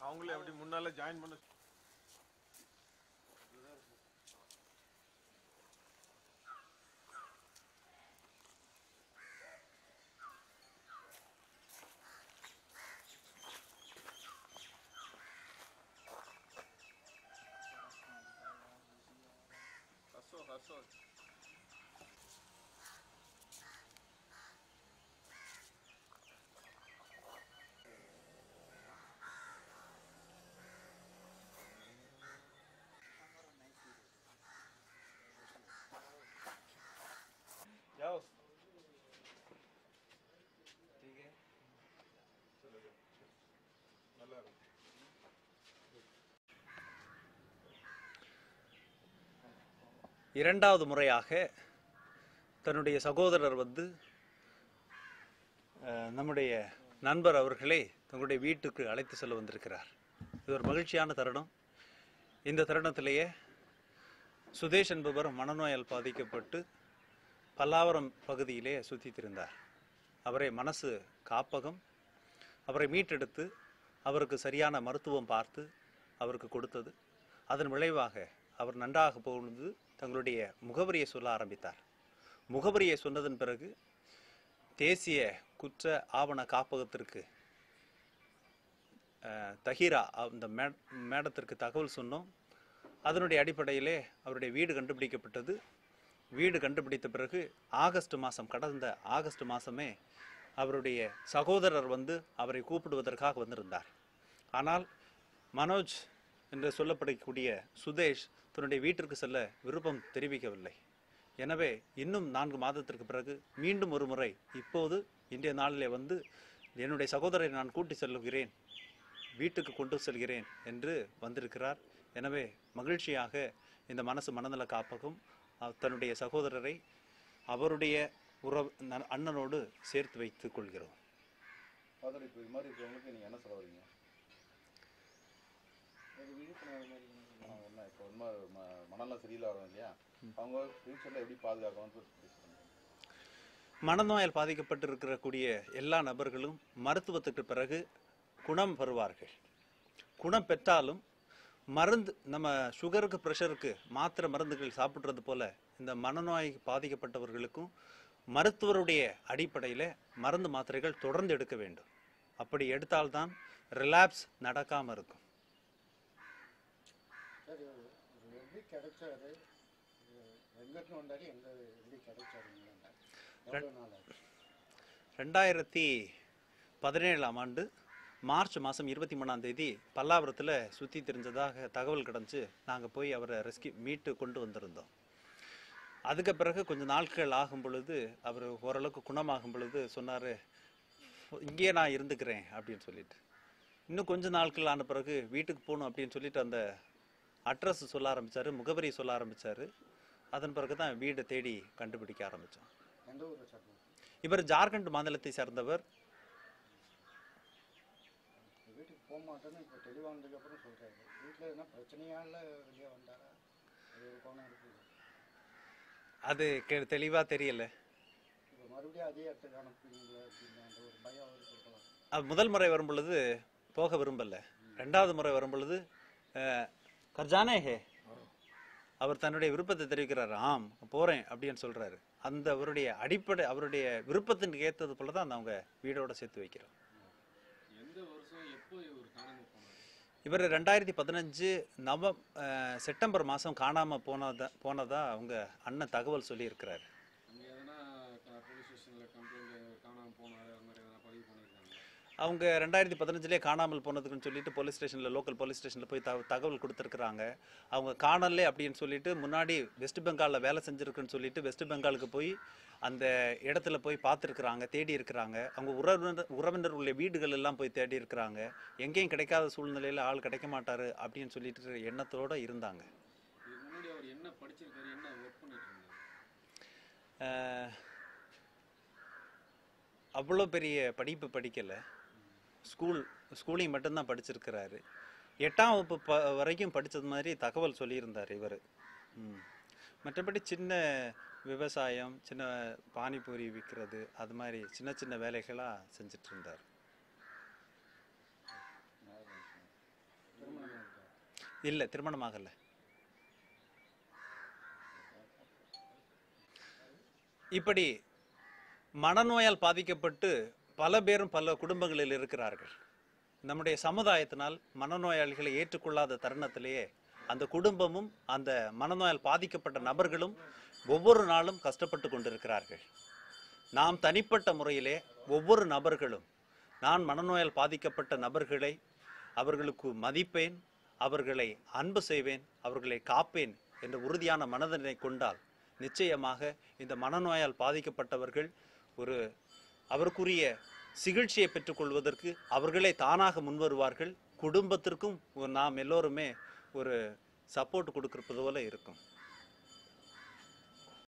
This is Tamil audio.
அவங்களும் எப்படி முன்னால ஜாயின் பண்ண ஹசோ ஹசோ இரண்டாவது முறையாக தன்னுடைய சகோதரர் வந்து நம்முடைய நண்பர் அவர்களை தங்களுடைய வீட்டுக்கு அழைத்து செல்ல வந்திருக்கிறார். இது ஒரு மகிழ்ச்சியான தருணம். இந்த தருணத்திலேயே சுதேஷ் என்பவர் மனநோயால் பாதிக்கப்பட்டு பல்லாவரம் பகுதியிலே சுத்தித்திருந்தார். அவரை மனசு காப்பகம் அவரை மீட்டெடுத்து அவருக்கு சரியான மருத்துவம் பார்த்து அவருக்கு கொடுத்தது. அதன் விளைவாக அவர் நன்றாக போனது தங்களுடைய முகவரியை சொல்ல ஆரம்பித்தார். முகவரியை சொன்னதன் பிறகு தேசிய குற்ற ஆவண காப்பகத்திற்கு தஹீரா அந்த மே மேடத்திற்கு தகவல் சொன்னோம். அதனுடைய அடிப்படையிலே அவருடைய வீடு கண்டுபிடிக்கப்பட்டது. வீடு கண்டுபிடித்த பிறகு ஆகஸ்ட் மாதம் கடந்த ஆகஸ்ட் மாதமே அவருடைய சகோதரர் வந்து அவரை கூப்பிடுவதற்காக வந்திருந்தார். ஆனால் மனோஜ் என்று சொல்லப்படக்கூடிய சுதேஷ் தன்னுடைய வீட்டிற்கு செல்ல விருப்பம் தெரிவிக்கவில்லை. எனவே இன்னும் நான்கு மாதத்திற்கு பிறகு மீண்டும் ஒரு முறை இப்போது இன்றைய நாளிலே வந்து என்னுடைய சகோதரரை நான் கூட்டி செல்கிறேன் வீட்டுக்கு கொண்டு செல்கிறேன் என்று வந்திருக்கிறார். எனவே மகிழ்ச்சியாக இந்த மனசு மனநல காப்பகம் தன்னுடைய சகோதரரை அவருடைய உறவு அண்ணனோடு சேர்த்து வைத்துக் கொள்கிறோம் ஃபாதர் இப்போ இது மாதிரி இருக்கிறவங்களுக்கு நீங்கள் என்ன சொல்ல வரீங்க என்ன இப்போ இந்த மாதிரி ம- மனநலம் சரியில்லை வரோம் இல்லையா? அவங்க ஃபியூச்சரில் எப்படி பாதுகாக்கணும்னு பேசுகிறாங்க மனநோயால் பாதிக்கப்பட்டிருக்கிற கூடிய எல்லா நபர்களும் மருத்துவத்துக்கு பிறகு குணம் பெறுவார்கள். குணம் பெற்றாலும் மருந்து நம்ம சுகருக்கு ப்ரெஷருக்கு மாத்திரை மருந்துகள் சாப்பிட்றது போல இந்த மனநோய் பாதிக்கப்பட்டவர்களுக்கும் மருத்துவருடைய அடிப்படையில் மருந்து மாத்திரைகள் தொடர்ந்து எடுக்க வேண்டும். அப்படி எடுத்தால்தான் ரிலாப்ஸ் நடக்காமல் இருக்கும் சார் இது இது எங்கிருந்து வந்தாரு? எங்க எப்படி கிடைச்சாரு ரெண்டாயிரத்தி பதினேழாம் ஆண்டு மார்ச் மாதம் இருபத்தி மூணாம் தேதி பல்லாவரத்தில் சுற்றி தெரிஞ்சதாக தகவல் கிடந்துச்சு. நாங்கள் போய் அவரை ரெஸ்கியூ மீட்டு கொண்டு வந்திருந்தோம். அதுக்கு பிறகு கொஞ்சம் நாட்கள் ஆகும் பொழுது அவர் ஓரளவுக்கு குணமாகும் பொழுது சொன்னார் இங்கேயே நான் இருந்துக்கிறேன் அப்படின்னு சொல்லிட்டு. இன்னும் கொஞ்ச நாட்கள் ஆன பிறகு வீட்டுக்கு போகணும் அப்படின்னு சொல்லிட்டு அந்த அட்ரஸ் சொல்ல ஆரம்பிச்சாரு முகவரி சொல்ல ஆரம்பிச்சாரு. அதன் பிறகு தான் வீடை தேடி கண்டுபிடிக்க ஆரம்பித்தோம் இவர் ஜார்க்கண்ட் மாநிலத்தை சேர்ந்தவர். அது தெளிவா தெரியல. முதல் முறை வரும் பொழுது போக விரும்பல. ரெண்டாவது முறை வரும் பொழுது கர்ஜானே ஹே. அவர் தன்னுடைய விருப்பத்தை தெரிவிக்கிறார். ஆம் போறேன் அப்படின்னு சொல்றாரு. அந்த அவருடைய அடிப்படை அவருடைய விருப்பத்தின் ஏத்தது போல தான் அவங்க வீடோட சேர்த்து வைக்கிறோம் எந்த வருஷம் எப்போ இவர் ரெண்டாயிரத்தி பதினஞ்சு நவ அஹ், செப்டம்பர் மாதம் காணாமல் போனதா போனதா அவங்க அண்ணன் தகவல் சொல்லியிருக்கிறாரு அங்கே எதனா போலீஸ் ஸ்டேஷனில் கம்ப்ளைண்ட் காணாமல் போனார் அது மாதிரி எதனா பதிவு பண்ணியிருக்காங்க அவங்க ரெண்டாயிரத்தி பதினஞ்சுலேயே காணாமல் போனதுக்குன்னு சொல்லிட்டு போலீஸ் ஸ்டேஷனில் லோக்கல் போலீஸ் ஸ்டேஷனில் போய் தக தகவல் கொடுத்துருக்குறாங்க. அவங்க காணலே அப்படின்னு சொல்லிட்டு முன்னாடி வெஸ்ட் பெங்காலில் வேலை செஞ்சுருக்குன்னு சொல்லிட்டு வெஸ்ட் பெங்காலுக்கு போய் அந்த இடத்துல போய் பார்த்துருக்குறாங்க தேடி இருக்கிறாங்க. அவங்க உறவினர் உறவினர் உள்ள வீடுகள் எல்லாம் போய் தேடி இருக்கிறாங்க. எங்கேயும் கிடைக்காத சூழ்நிலையில் ஆள் கிடைக்க மாட்டாரு அப்படின்னு சொல்லிட்டு எண்ணத்தோடு இருந்தாங்க. அவ்வளோ பெரிய படிப்பு படிக்கலை. ஸ்கூல் ஸ்கூலிங் மட்டும்தான் படிச்சிருக்கிறாரு. எட்டாம் வகுப்பு ப வரைக்கும் படித்தது மாதிரி தகவல் சொல்லியிருந்தார் இவர். ம். மற்றபடி சின்ன விவசாயம் சின்ன பானிபூரி விற்கிறது அது மாதிரி சின்ன சின்ன வேலைகளாக செஞ்சிட்டு இருந்தார் இல்லை திருமணம் ஆகலை இப்படி மனநோயால் பாதிக்கப்பட்டு பல பேரும் பல குடும்பங்களில் இருக்கிறார்கள். நம்முடைய சமுதாயத்தினால் மனநோயாளிகளை ஏற்றுக்கொள்ளாத தருணத்திலேயே அந்த குடும்பமும் அந்த மனநோயால் பாதிக்கப்பட்ட நபர்களும் ஒவ்வொரு நாளும் கஷ்டப்பட்டு கொண்டிருக்கிறார்கள். நாம் தனிப்பட்ட முறையிலே ஒவ்வொரு நபர்களும் நான் மனநோயால் பாதிக்கப்பட்ட நபர்களை அவர்களுக்கு மதிப்பேன் அவர்களை அன்பு செய்வேன் அவர்களை காப்பேன் என்ற உறுதியான மனதனை கொண்டால் நிச்சயமாக இந்த மனநோயால் பாதிக்கப்பட்டவர்கள் ஒரு அவருக்குரிய சிகிச்சையை பெற்றுக்கொள்வதற்கு அவர்களே தானாக முன்வருவார்கள். குடும்பத்திற்கும் நாம் எல்லோருமே ஒரு சப்போர்ட் கொடுக்கறது போல இருக்கும்.